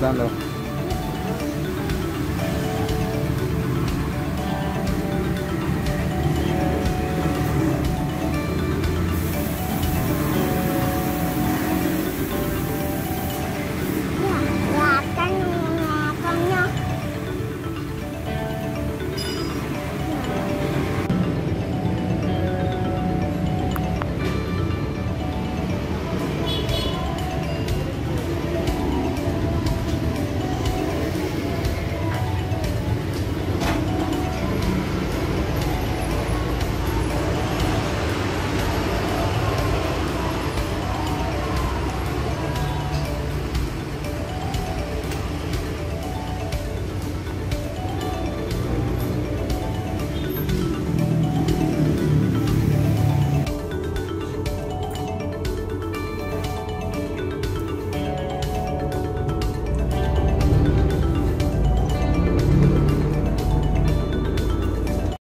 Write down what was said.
三楼。